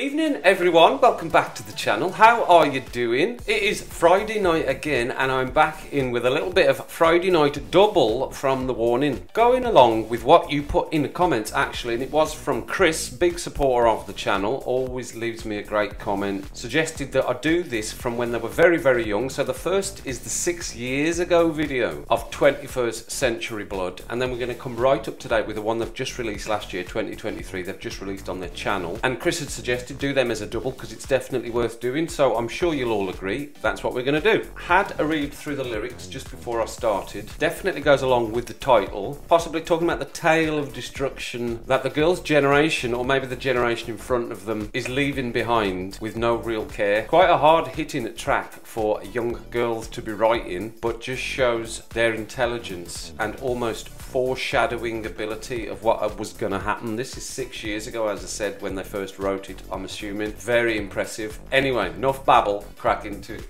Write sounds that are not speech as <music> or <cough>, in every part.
Evening everyone, welcome back to the channel. How are you doing? It is Friday night again and I'm back in with a little bit of Friday night double from the warning. Going along with what you put in the comments actually and it was from Chris, big supporter of the channel, always leaves me a great comment, suggested that I do this from when they were very very young. So the first is the six years ago video of 21st Century Blood and then we're going to come right up to date with the one they've just released last year, 2023, they've just released on their channel. And Chris had suggested to do them as a double because it's definitely worth doing. So I'm sure you'll all agree that's what we're going to do. Had a read through the lyrics just before I started. Definitely goes along with the title. Possibly talking about the tale of destruction that the girl's generation, or maybe the generation in front of them, is leaving behind with no real care. Quite a hard hitting track for young girls to be writing, but just shows their intelligence and almost foreshadowing ability of what was going to happen. This is six years ago, as I said, when they first wrote it, I'm assuming. Very impressive. Anyway, enough babble, crack into it.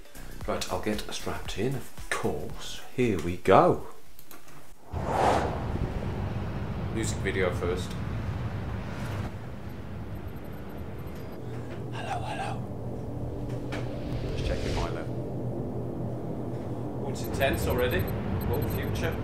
Right, I'll get strapped in, of course. Here we go. Music video first. Hello, hello. Just checking my level. Oh, it's intense already. Oh, future.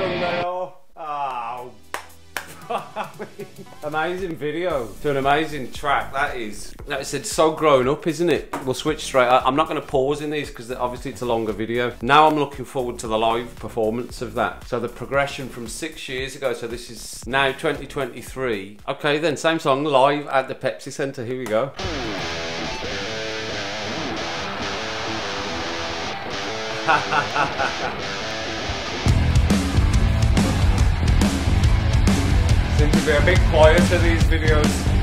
Oh. <laughs> amazing video to an amazing track that is. Like I said so grown up isn't it? We'll switch straight I- I'm not going to pause in these because obviously it's a longer video. Now I'm looking forward to the live performance of that. So the progression from six years ago so this is now 2023 okay then same song live at the Pepsi Center here we go <laughs> to be a bit quieter these videos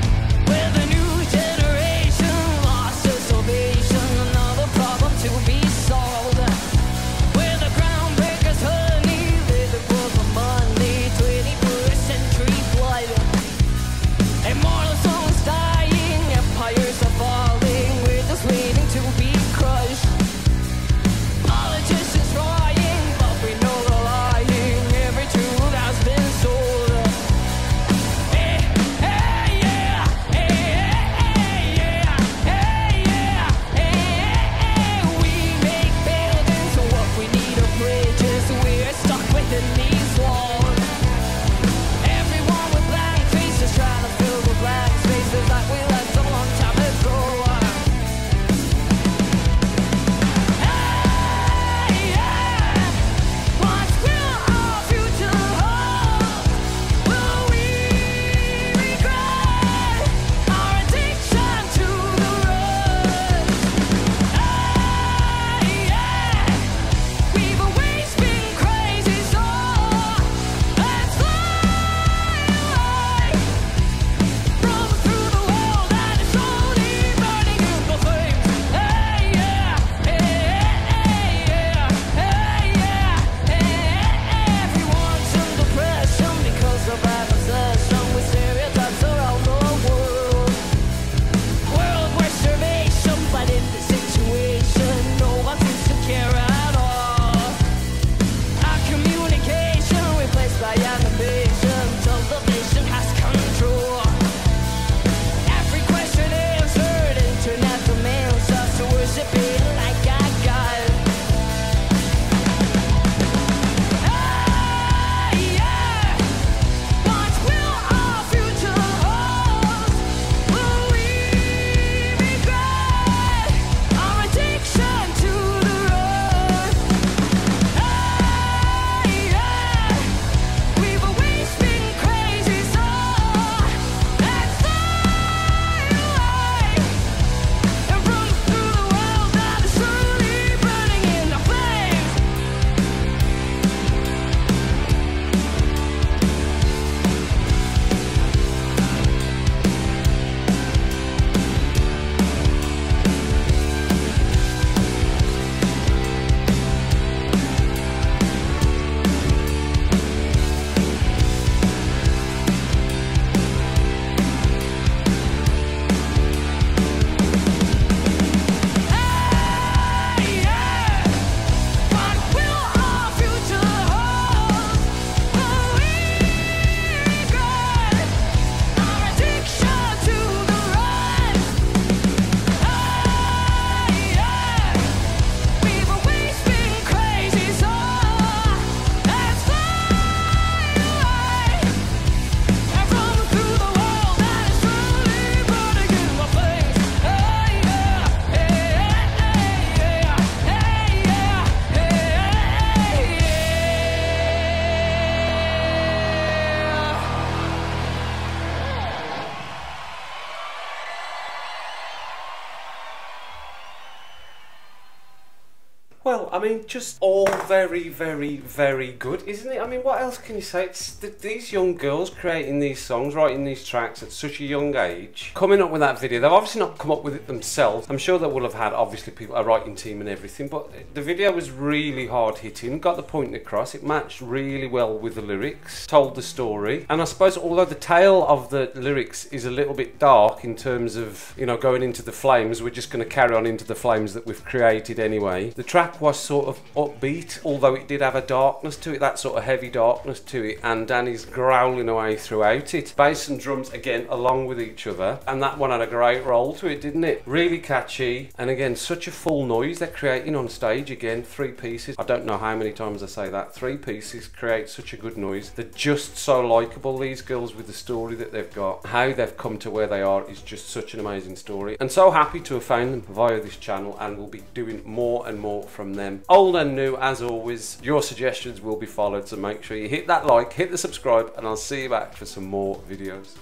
Well, I mean, just all very, very, very good, isn't it? I mean, what else can you say? It's th- these young girls creating these songs, writing these tracks at such a young age, coming up with that video. They've obviously not come up with it themselves. I'm sure they will have had, obviously, people, a writing team and everything, but the video was really hard hitting, got the point across. It matched really well with the lyrics, told the story. And I suppose, although the tale of the lyrics is a little bit dark in terms of, you know, going into the flames, we're just going to carry on into the flames that we've created anyway. The track was sort of upbeat, although it did have a darkness to it, that sort of heavy darkness to it, and Dany's growling away throughout it. Bass and drums again along with each other, and that one had a great roll to it, didn't it? Really catchy, and again, such a full noise they're creating on stage again, three pieces. I don't know how many times I say that. Three pieces create such a good noise. They're just so likable, these girls, with the story that they've got. How they've come to where they are is just such an amazing story. And so happy to have found them via this channel and we'll be doing more and more from them. Old and new, as always, your suggestions will be followed. So make sure you hit that like, hit the subscribe, and I'll see you back for some more videos.